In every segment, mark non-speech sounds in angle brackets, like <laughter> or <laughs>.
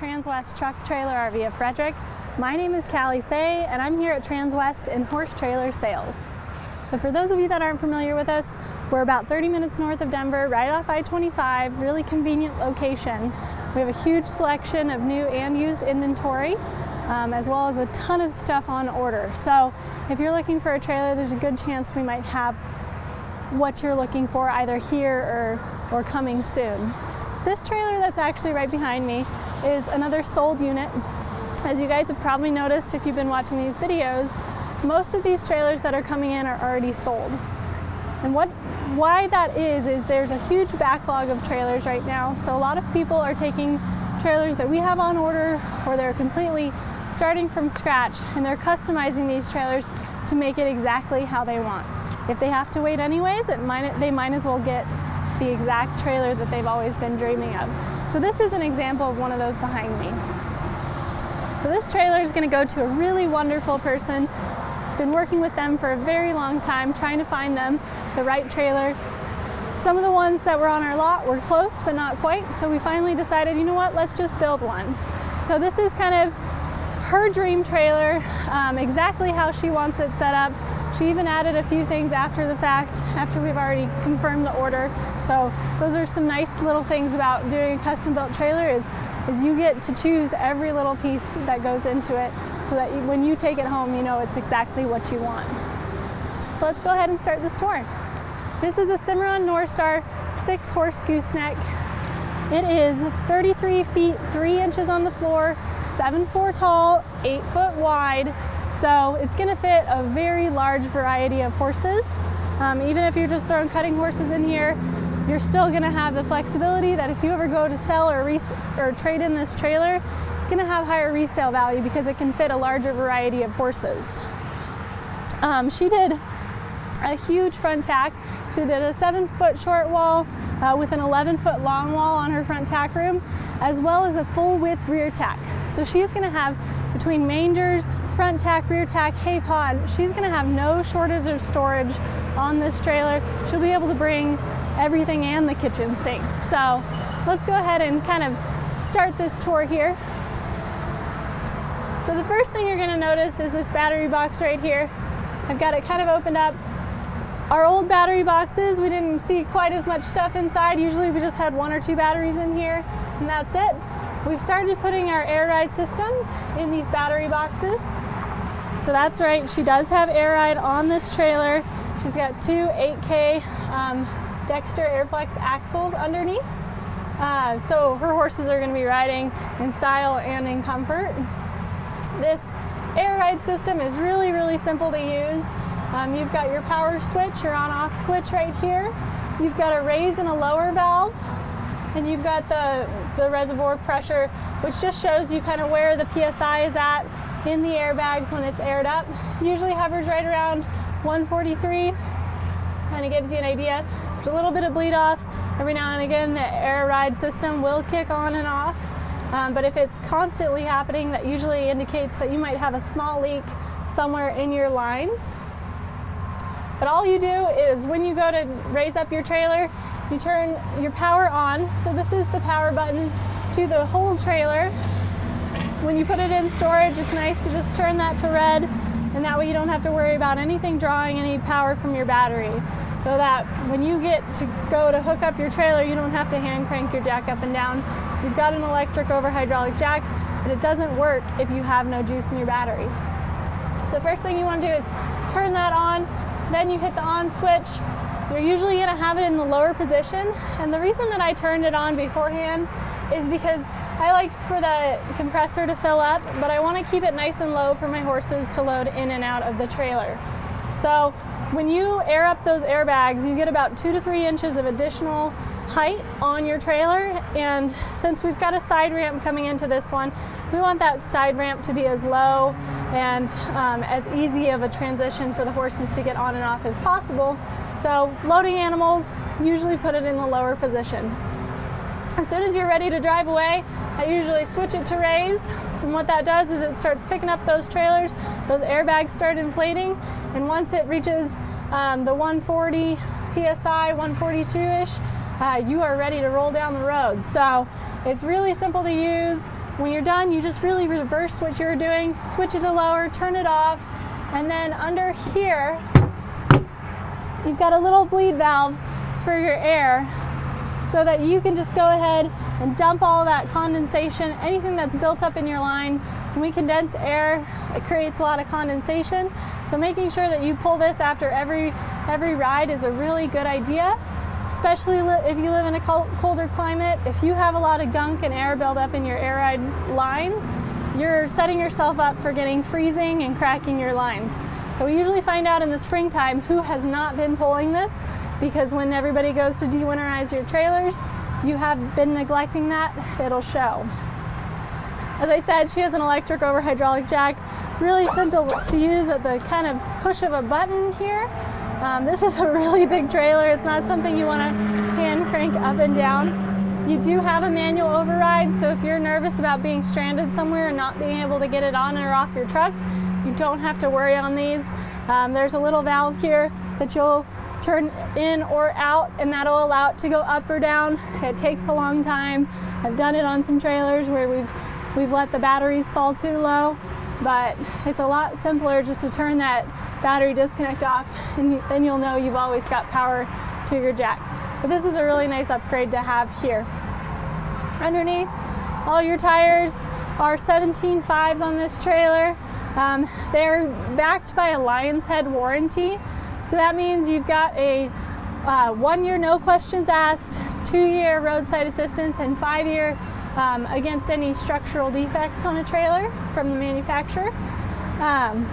Transwest Truck Trailer RV of Frederick. My name is Cally Saye and I'm here at Transwest in Horse Trailer Sales. So for those of you that aren't familiar with us, we're about 30 minutes north of Denver, right off I-25, really convenient location. We have a huge selection of new and used inventory, um, as well as a ton of stuff on order. So if you're looking for a trailer, there's a good chance we might have what you're looking for either here or, or coming soon. This trailer that's actually right behind me is another sold unit. As you guys have probably noticed if you've been watching these videos, most of these trailers that are coming in are already sold. And what, why that is, is there's a huge backlog of trailers right now. So a lot of people are taking trailers that we have on order or they're completely starting from scratch and they're customizing these trailers to make it exactly how they want. If they have to wait anyways, might, they might as well get the exact trailer that they've always been dreaming of. So this is an example of one of those behind me. So this trailer is going to go to a really wonderful person. Been working with them for a very long time, trying to find them the right trailer. Some of the ones that were on our lot were close, but not quite. So we finally decided, you know what, let's just build one. So this is kind of her dream trailer, um, exactly how she wants it set up. She even added a few things after the fact, after we've already confirmed the order. So those are some nice little things about doing a custom built trailer is, is you get to choose every little piece that goes into it so that you, when you take it home, you know it's exactly what you want. So let's go ahead and start this tour. This is a Cimarron Norstar six horse gooseneck. It is 33 feet, three inches on the floor, seven foot tall, eight foot wide, so it's gonna fit a very large variety of horses. Um, even if you're just throwing cutting horses in here, you're still gonna have the flexibility that if you ever go to sell or, or trade in this trailer, it's gonna have higher resale value because it can fit a larger variety of horses. Um, she did a huge front tack. She did a seven foot short wall uh, with an 11 foot long wall on her front tack room, as well as a full width rear tack. So she's gonna have between mangers, front tack, rear tack, hay pod. She's gonna have no shortage of storage on this trailer. She'll be able to bring everything and the kitchen sink. So let's go ahead and kind of start this tour here. So the first thing you're gonna notice is this battery box right here. I've got it kind of opened up. Our old battery boxes, we didn't see quite as much stuff inside. Usually we just had one or two batteries in here and that's it. We've started putting our air ride systems in these battery boxes. So that's right, she does have air ride on this trailer. She's got two 8K um, Dexter Airflex axles underneath. Uh, so her horses are gonna be riding in style and in comfort. This air ride system is really, really simple to use. Um, you've got your power switch, your on off switch right here. You've got a raise and a lower valve. And you've got the, the reservoir pressure, which just shows you kind of where the PSI is at in the airbags when it's aired up. Usually hovers right around 143. Kind of gives you an idea. There's a little bit of bleed off. Every now and again, the air ride system will kick on and off. Um, but if it's constantly happening, that usually indicates that you might have a small leak somewhere in your lines. But all you do is when you go to raise up your trailer, you turn your power on. So this is the power button to the whole trailer. When you put it in storage, it's nice to just turn that to red and that way you don't have to worry about anything drawing any power from your battery. So that when you get to go to hook up your trailer, you don't have to hand crank your jack up and down. You've got an electric over hydraulic jack, but it doesn't work if you have no juice in your battery. So first thing you want to do is turn that on, then you hit the on switch. You're usually gonna have it in the lower position. And the reason that I turned it on beforehand is because I like for the compressor to fill up, but I want to keep it nice and low for my horses to load in and out of the trailer. So when you air up those airbags, you get about two to three inches of additional height on your trailer. And since we've got a side ramp coming into this one, we want that side ramp to be as low and um, as easy of a transition for the horses to get on and off as possible. So loading animals, usually put it in the lower position. As soon as you're ready to drive away, I usually switch it to raise. And what that does is it starts picking up those trailers, those airbags start inflating, and once it reaches um, the 140 PSI, 142-ish, uh, you are ready to roll down the road. So it's really simple to use, When you're done, you just really reverse what you're doing, switch it to lower, turn it off, and then under here, you've got a little bleed valve for your air so that you can just go ahead and dump all that condensation, anything that's built up in your line. When we condense air, it creates a lot of condensation. So making sure that you pull this after every, every ride is a really good idea especially if you live in a colder climate. If you have a lot of gunk and air buildup in your air ride lines, you're setting yourself up for getting freezing and cracking your lines. So we usually find out in the springtime who has not been pulling this because when everybody goes to dewinterize your trailers, you have been neglecting that, it'll show. As I said, she has an electric over hydraulic jack, really simple to use at the kind of push of a button here. Um, this is a really big trailer. It's not something you want to hand crank up and down. You do have a manual override, so if you're nervous about being stranded somewhere and not being able to get it on or off your truck, you don't have to worry on these. Um, there's a little valve here that you'll turn in or out and that'll allow it to go up or down. It takes a long time. I've done it on some trailers where we've we've let the batteries fall too low, but it's a lot simpler just to turn that battery disconnect off and then you'll know you've always got power to your jack. But this is a really nice upgrade to have here. Underneath, all your tires are 17 fives on this trailer. Um, they're backed by a Lion's Head warranty. So that means you've got a uh, one year no questions asked, two year roadside assistance, and five year um, against any structural defects on a trailer from the manufacturer. Um,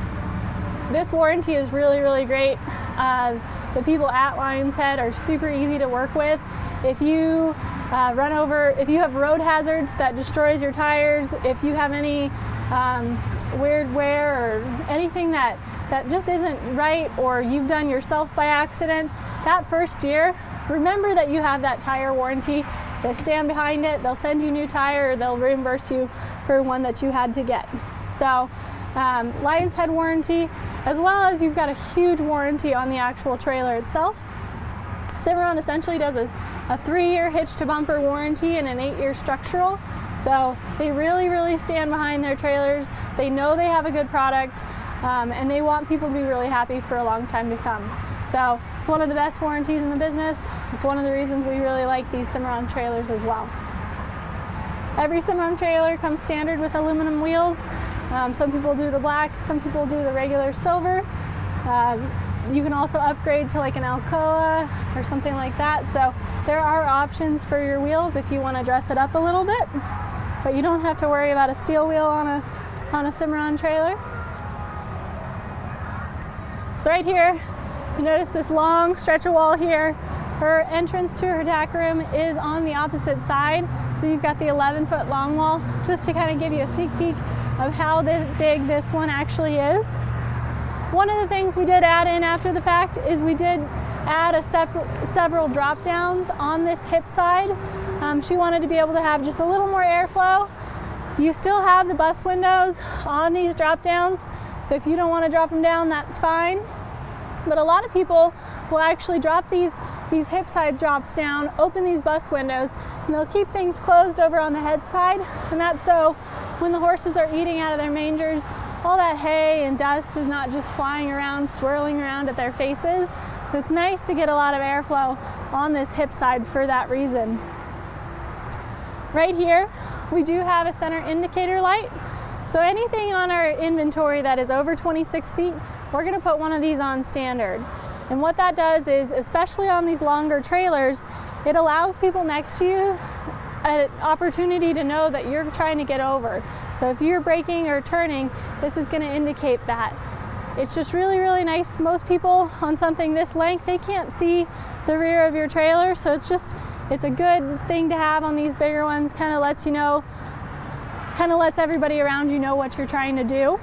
this warranty is really, really great. Uh, the people at Lion's Head are super easy to work with. If you uh, run over, if you have road hazards that destroys your tires, if you have any um, weird wear or anything that, that just isn't right or you've done yourself by accident, that first year, remember that you have that tire warranty. They stand behind it, they'll send you new tire, or they'll reimburse you for one that you had to get. So um, Lion's Head warranty, as well as you've got a huge warranty on the actual trailer itself. Cimarron essentially does a, a three-year hitch to bumper warranty and an eight-year structural. So they really, really stand behind their trailers. They know they have a good product um, and they want people to be really happy for a long time to come. So it's one of the best warranties in the business. It's one of the reasons we really like these Cimarron trailers as well. Every Cimarron trailer comes standard with aluminum wheels. Um, some people do the black, some people do the regular silver. Uh, you can also upgrade to like an Alcoa or something like that. So there are options for your wheels if you want to dress it up a little bit, but you don't have to worry about a steel wheel on a, on a Cimarron trailer. So right here, you notice this long stretch of wall here. Her entrance to her tack room is on the opposite side. So you've got the 11 foot long wall just to kind of give you a sneak peek of how big this one actually is. One of the things we did add in after the fact is we did add a several drop downs on this hip side. Um, she wanted to be able to have just a little more airflow. You still have the bus windows on these drop downs, so if you don't want to drop them down, that's fine. But a lot of people will actually drop these, these hip side drops down, open these bus windows, and they'll keep things closed over on the head side. And that's so when the horses are eating out of their mangers, all that hay and dust is not just flying around, swirling around at their faces. So it's nice to get a lot of airflow on this hip side for that reason. Right here, we do have a center indicator light. So anything on our inventory that is over 26 feet, we're gonna put one of these on standard. And what that does is, especially on these longer trailers, it allows people next to you an opportunity to know that you're trying to get over. So if you're braking or turning, this is gonna indicate that. It's just really, really nice. Most people on something this length, they can't see the rear of your trailer. So it's just, it's a good thing to have on these bigger ones. Kind of lets you know kind of lets everybody around you know what you're trying to do.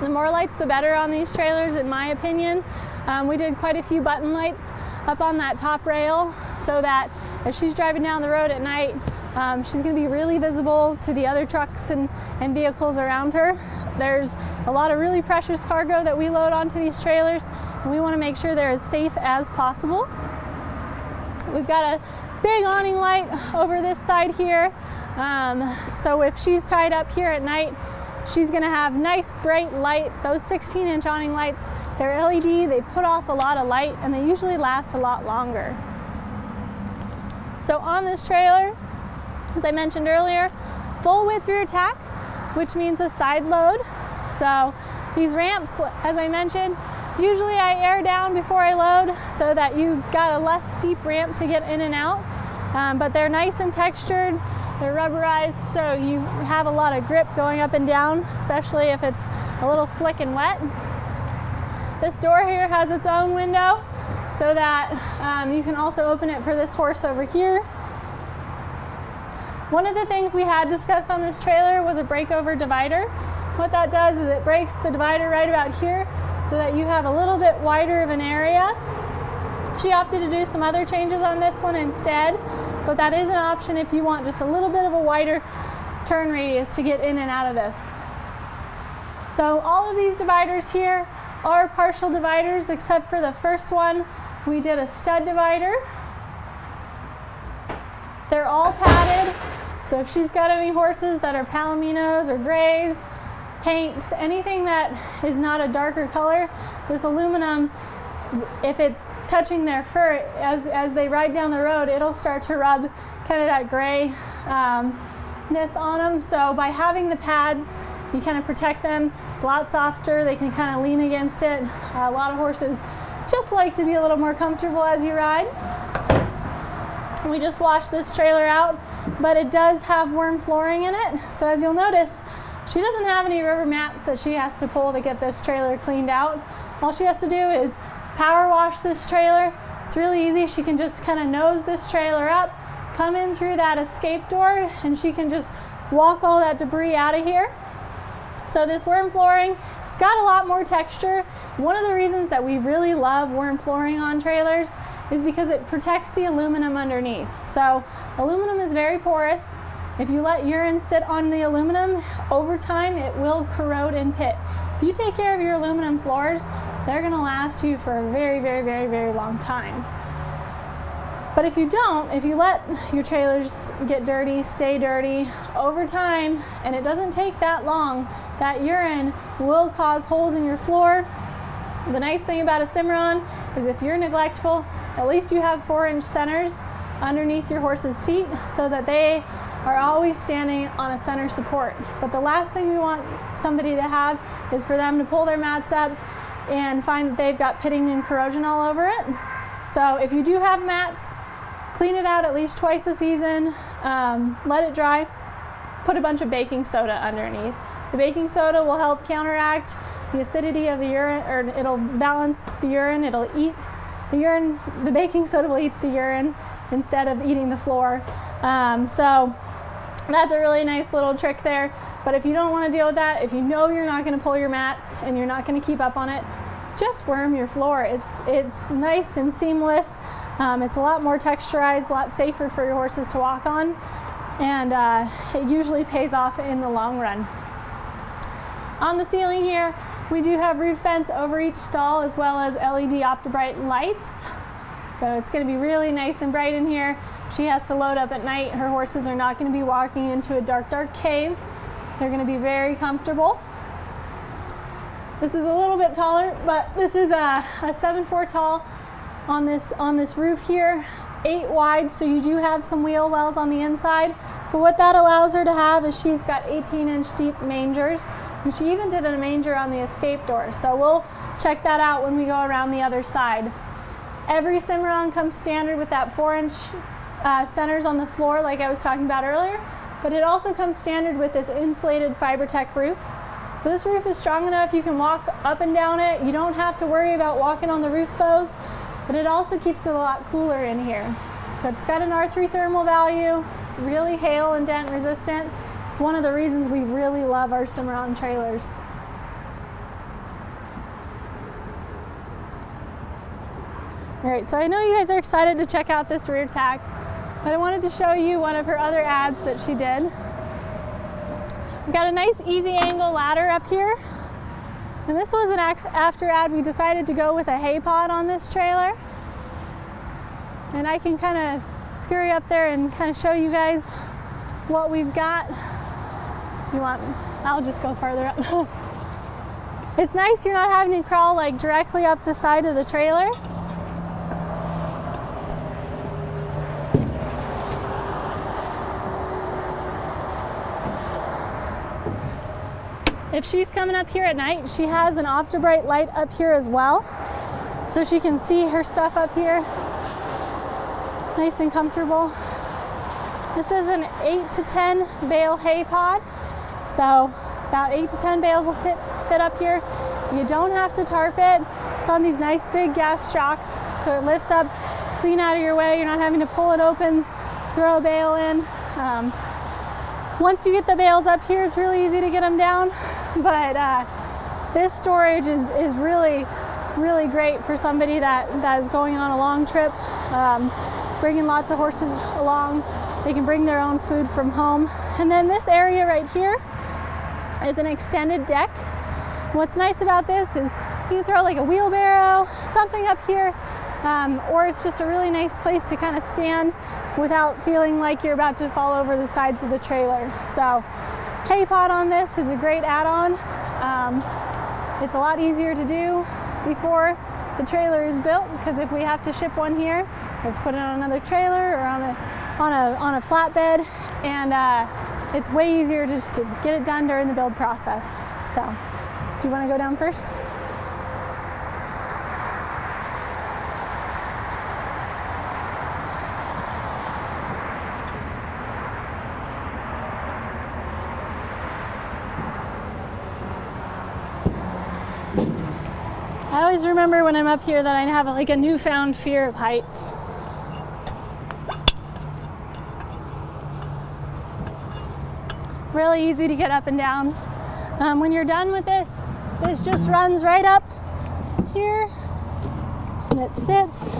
The more lights, the better on these trailers, in my opinion. Um, we did quite a few button lights up on that top rail so that as she's driving down the road at night, um, she's going to be really visible to the other trucks and, and vehicles around her. There's a lot of really precious cargo that we load onto these trailers, and we want to make sure they're as safe as possible. We've got a big awning light over this side here. Um, so if she's tied up here at night, she's gonna have nice bright light. Those 16 inch awning lights, they're LED, they put off a lot of light and they usually last a lot longer. So on this trailer, as I mentioned earlier, full width rear tack, which means a side load. So these ramps, as I mentioned, usually I air down before I load so that you've got a less steep ramp to get in and out. Um, but they're nice and textured, they're rubberized, so you have a lot of grip going up and down, especially if it's a little slick and wet. This door here has its own window so that um, you can also open it for this horse over here. One of the things we had discussed on this trailer was a breakover divider. What that does is it breaks the divider right about here so that you have a little bit wider of an area. She opted to do some other changes on this one instead, but that is an option if you want just a little bit of a wider turn radius to get in and out of this. So all of these dividers here are partial dividers except for the first one. We did a stud divider. They're all padded so if she's got any horses that are palominos or grays, paints, anything that is not a darker color, this aluminum, if it's touching their fur, as, as they ride down the road, it'll start to rub kind of that grayness um, on them. So by having the pads, you kind of protect them. It's a lot softer. They can kind of lean against it. Uh, a lot of horses just like to be a little more comfortable as you ride. We just washed this trailer out, but it does have WERM flooring in it. So as you'll notice, she doesn't have any rubber mats that she has to pull to get this trailer cleaned out. All she has to do is power wash this trailer. It's really easy. She can just kind of nose this trailer up, come in through that escape door, and she can just walk all that debris out of here. So this WERM flooring, it's got a lot more texture. One of the reasons that we really love WERM flooring on trailers is because it protects the aluminum underneath. So aluminum is very porous. If you let urine sit on the aluminum, over time it will corrode and pit. If you take care of your aluminum floors, they're gonna last you for a very, very, very, very long time. But if you don't, if you let your trailers get dirty, stay dirty over time, and it doesn't take that long, that urine will cause holes in your floor. The nice thing about a Cimarron is if you're neglectful, at least you have four inch centers underneath your horse's feet so that they are always standing on a center support. But the last thing we want somebody to have is for them to pull their mats up and find that they've got pitting and corrosion all over it. So if you do have mats, clean it out at least twice a season, um, let it dry, put a bunch of baking soda underneath. The baking soda will help counteract the acidity of the urine, or it'll balance the urine, it'll eat the urine, the baking soda will eat the urine instead of eating the floor. Um, so that's a really nice little trick there. But if you don't want to deal with that, if you know you're not going to pull your mats and you're not going to keep up on it, just WERM your floor. It's, it's nice and seamless. Um, it's a lot more texturized, a lot safer for your horses to walk on. And uh, it usually pays off in the long run. On the ceiling here, we do have roof vents over each stall as well as LED OptiBrite lights. So it's going to be really nice and bright in here. She has to load up at night. Her horses are not going to be walking into a dark, dark cave. They're going to be very comfortable. This is a little bit taller, but this is a, a 7'4 tall on this, on this roof here. Eight wide, so you do have some wheel wells on the inside. But what that allows her to have is she's got 18 inch deep mangers and she even did a manger on the escape door. So we'll check that out when we go around the other side. Every Cimarron comes standard with that four inch uh, centers on the floor like I was talking about earlier, but it also comes standard with this insulated Fibertech roof. So this roof is strong enough you can walk up and down it. You don't have to worry about walking on the roof bows, but it also keeps it a lot cooler in here. So it's got an R3 thermal value. It's really hail and dent resistant. It's one of the reasons we really love our Cimarron trailers. All right, so I know you guys are excited to check out this rear tack, but I wanted to show you one of her other ads that she did. We've got a nice easy angle ladder up here. And this was an after ad, we decided to go with a hay pod on this trailer. And I can kind of scurry up there and kind of show you guys what we've got. Do you want, I'll just go farther up. <laughs> it's nice you're not having to crawl like directly up the side of the trailer. If she's coming up here at night, she has an OptiBrite light up here as well. So she can see her stuff up here. Nice and comfortable. This is an 8 to 10 bale hay pod. So about 8 to 10 bales will fit, fit up here. You don't have to tarp it. It's on these nice big gas shocks. So it lifts up clean out of your way. You're not having to pull it open, throw a bale in. Um, once you get the bales up here, it's really easy to get them down. <laughs> But uh, this storage is, is really, really great for somebody that, that is going on a long trip, um, bringing lots of horses along. They can bring their own food from home. And then this area right here is an extended deck. What's nice about this is you can throw like a wheelbarrow, something up here, um, or it's just a really nice place to kind of stand without feeling like you're about to fall over the sides of the trailer. So hay pod on this is a great add-on. Um, it's a lot easier to do before the trailer is built because if we have to ship one here, we have to put it on another trailer or on a on a on a flatbed, and uh, it's way easier just to get it done during the build process. So, do you want to go down first? Always remember when I'm up here that I have like a newfound fear of heights. Really easy to get up and down. Um, when you're done with this, this just runs right up here and it sits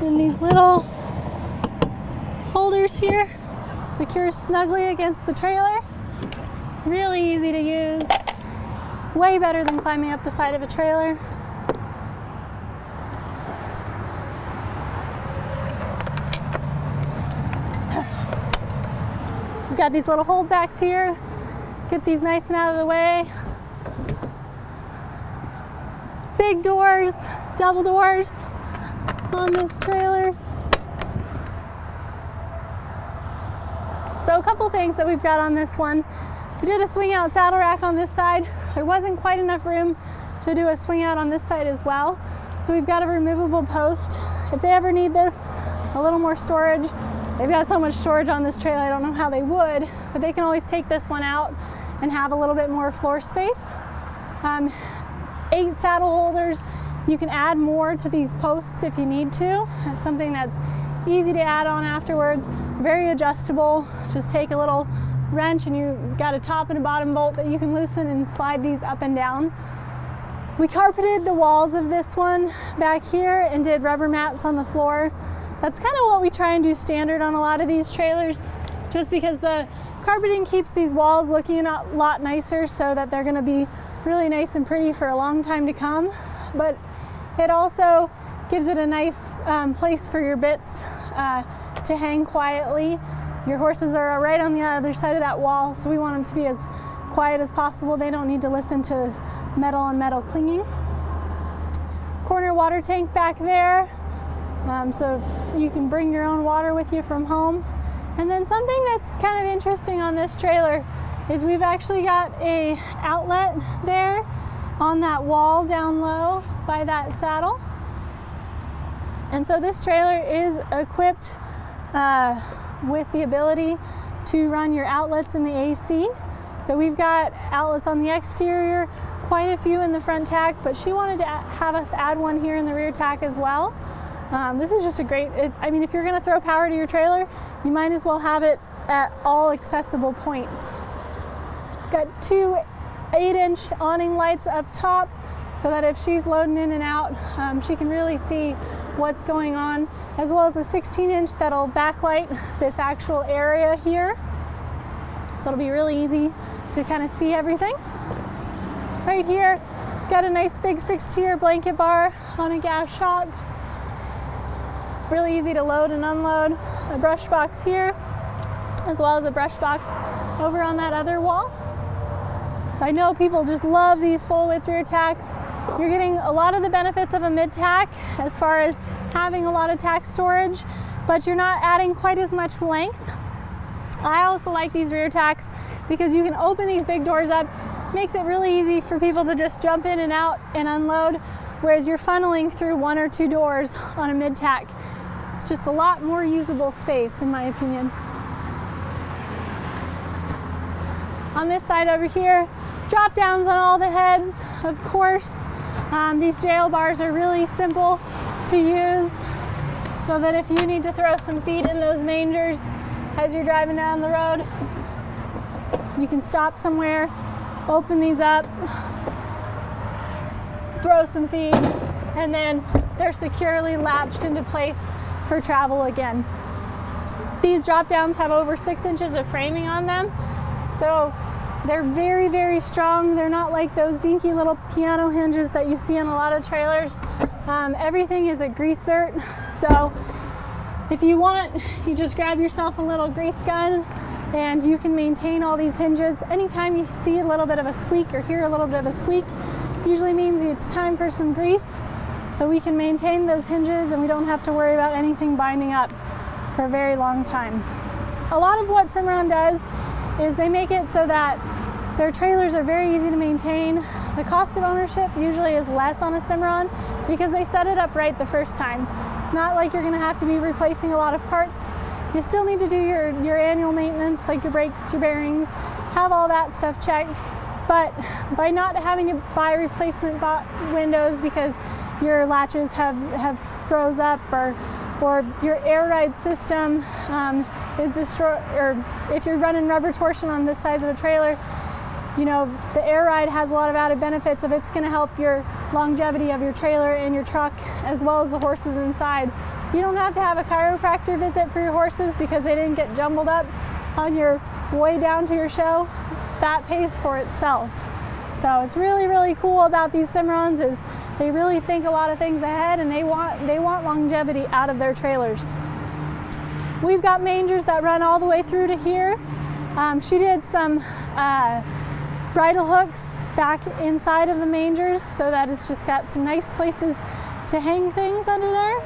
in these little holders here, secures snugly against the trailer. Really easy to use. Way better than climbing up the side of a trailer. We've got these little holdbacks here. Get these nice and out of the way. Big doors, double doors on this trailer. So a couple things that we've got on this one. We did a swing out saddle rack on this side. There wasn't quite enough room to do a swing out on this side as well. So we've got a removable post. If they ever need this, a little more storage, they've got so much storage on this trailer, I don't know how they would, but they can always take this one out and have a little bit more floor space. Um, eight saddle holders. You can add more to these posts if you need to. That's something that's easy to add on afterwards, very adjustable. Just take a little wrench and you've got a top and a bottom bolt that you can loosen and slide these up and down. We carpeted the walls of this one back here and did rubber mats on the floor. That's kind of what we try and do standard on a lot of these trailers, just because the carpeting keeps these walls looking a lot nicer so that they're gonna be really nice and pretty for a long time to come. But it also gives it a nice um, place for your bits uh, to hang quietly your horses are right on the other side of that wall, so we want them to be as quiet as possible. They don't need to listen to metal on metal clinging. Corner water tank back there, um, so you can bring your own water with you from home. And then something that's kind of interesting on this trailer is we've actually got a outlet there on that wall down low by that saddle. And so this trailer is equipped uh, with the ability to run your outlets in the AC. So we've got outlets on the exterior, quite a few in the front tack, but she wanted to have us add one here in the rear tack as well. Um, this is just a great, it, I mean, if you're gonna throw power to your trailer, you might as well have it at all accessible points. Got two eight inch awning lights up top so that if she's loading in and out, um, she can really see what's going on, as well as a 16 inch that'll backlight this actual area here. So it'll be really easy to kind of see everything. Right here, got a nice big six tier blanket bar on a gas shock. Really easy to load and unload. A brush box here, as well as a brush box over on that other wall. So I know people just love these full width rear tacks. You're getting a lot of the benefits of a mid tack as far as having a lot of tack storage, but you're not adding quite as much length. I also like these rear tacks because you can open these big doors up, makes it really easy for people to just jump in and out and unload, whereas you're funneling through one or two doors on a mid tack. It's just a lot more usable space in my opinion. On this side over here, drop downs on all the heads, of course. Um, these jail bars are really simple to use so that if you need to throw some feed in those mangers as you're driving down the road, you can stop somewhere, open these up, throw some feed, and then they're securely latched into place for travel again. These drop downs have over six inches of framing on them, so they're very, very strong. They're not like those dinky little piano hinges that you see in a lot of trailers. Um, everything is a grease zerk. so if you want, you just grab yourself a little grease gun and you can maintain all these hinges. Anytime you see a little bit of a squeak or hear a little bit of a squeak, usually means it's time for some grease. So we can maintain those hinges and we don't have to worry about anything binding up for a very long time. A lot of what Cimarron does is they make it so that their trailers are very easy to maintain. The cost of ownership usually is less on a Cimarron because they set it up right the first time. It's not like you're gonna have to be replacing a lot of parts. You still need to do your, your annual maintenance, like your brakes, your bearings, have all that stuff checked. But by not having to buy replacement windows because your latches have, have froze up or, or your air ride system um, is destroyed, or if you're running rubber torsion on this size of a trailer, you know, the air ride has a lot of added benefits of it's gonna help your longevity of your trailer and your truck as well as the horses inside. You don't have to have a chiropractor visit for your horses because they didn't get jumbled up on your way down to your show. That pays for itself. So it's really, really cool about these Cimarrons is they really think a lot of things ahead and they want, they want longevity out of their trailers. We've got mangers that run all the way through to here. Um, she did some uh, bridle hooks back inside of the mangers so that it's just got some nice places to hang things under there.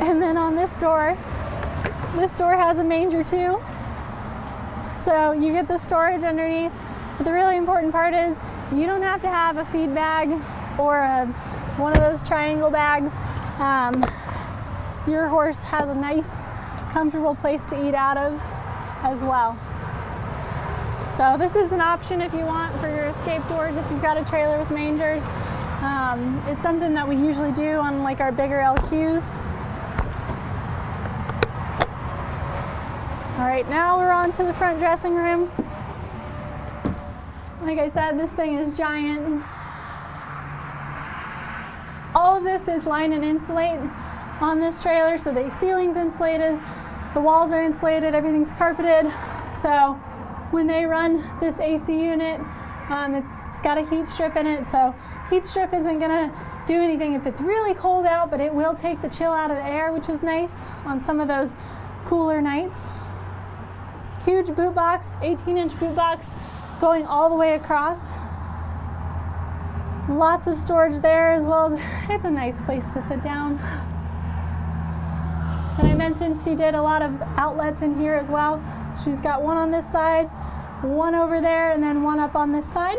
And then on this door, this door has a manger too. So you get the storage underneath. But the really important part is you don't have to have a feed bag or a, one of those triangle bags. Um, your horse has a nice, comfortable place to eat out of as well. So this is an option if you want for your escape doors if you've got a trailer with mangers. Um, it's something that we usually do on like our bigger LQs. All right, now we're on to the front dressing room. Like I said, this thing is giant. All of this is line and insulate on this trailer. So the ceiling's insulated, the walls are insulated, everything's carpeted. So when they run this AC unit, um, it's got a heat strip in it. So heat strip isn't gonna do anything if it's really cold out, but it will take the chill out of the air, which is nice on some of those cooler nights. Huge boot box, 18 inch boot box going all the way across. Lots of storage there as well as <laughs> it's a nice place to sit down. And I mentioned she did a lot of outlets in here as well. She's got one on this side, one over there, and then one up on this side.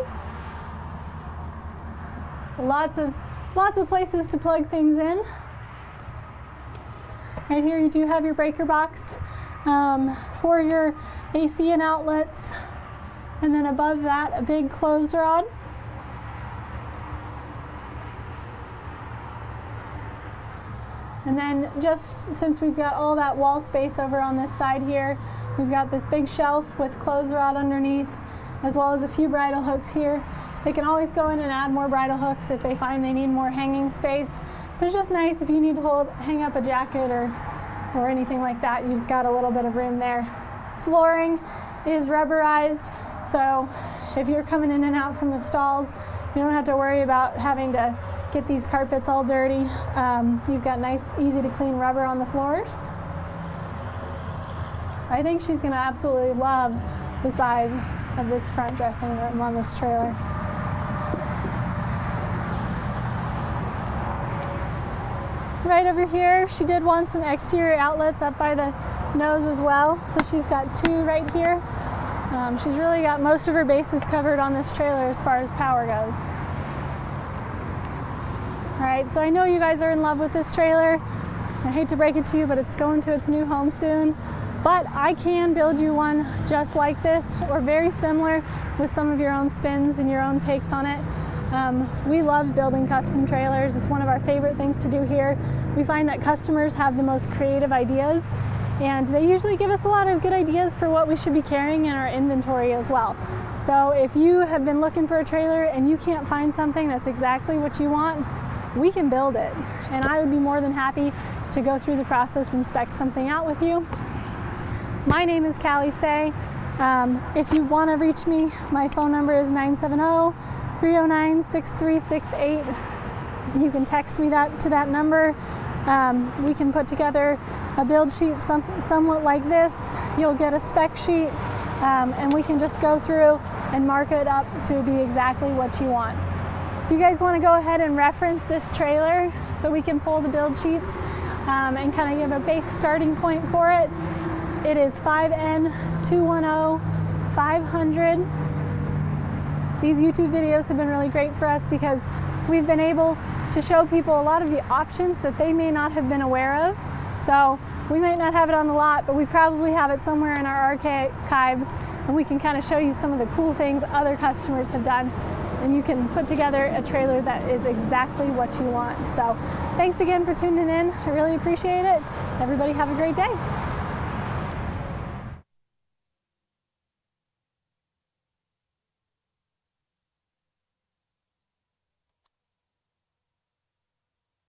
So lots of lots of places to plug things in. Right here you do have your breaker box um, for your AC and outlets. And then above that, a big clothes rod. And then just since we've got all that wall space over on this side here, we've got this big shelf with clothes rod underneath, as well as a few bridle hooks here. They can always go in and add more bridle hooks if they find they need more hanging space. But it's just nice if you need to hold, hang up a jacket or, or anything like that, you've got a little bit of room there. Flooring is rubberized, so if you're coming in and out from the stalls, you don't have to worry about having to get these carpets all dirty. Um, you've got nice, easy to clean rubber on the floors. So I think she's gonna absolutely love the size of this front dressing room on this trailer. Right over here, she did want some exterior outlets up by the nose as well. So she's got two right here. Um, she's really got most of her bases covered on this trailer as far as power goes. All right, so I know you guys are in love with this trailer. I hate to break it to you, but it's going to its new home soon. But I can build you one just like this or very similar with some of your own spins and your own takes on it. Um, we love building custom trailers. It's one of our favorite things to do here. We find that customers have the most creative ideas and they usually give us a lot of good ideas for what we should be carrying in our inventory as well. So if you have been looking for a trailer and you can't find something that's exactly what you want, we can build it. And I would be more than happy to go through the process and spec something out with you. My name is Cally Saye. Um, if you want to reach me, my phone number is 970 309 6368. You can text me that to that number. Um, we can put together a build sheet some, somewhat like this. You'll get a spec sheet um, and we can just go through and mark it up to be exactly what you want. If you guys want to go ahead and reference this trailer so we can pull the build sheets um, and kind of give a base starting point for it, it is 5N210 500 these YouTube videos have been really great for us because we've been able to show people a lot of the options that they may not have been aware of. So we might not have it on the lot, but we probably have it somewhere in our archives and we can kind of show you some of the cool things other customers have done and you can put together a trailer that is exactly what you want. So thanks again for tuning in. I really appreciate it. Everybody have a great day.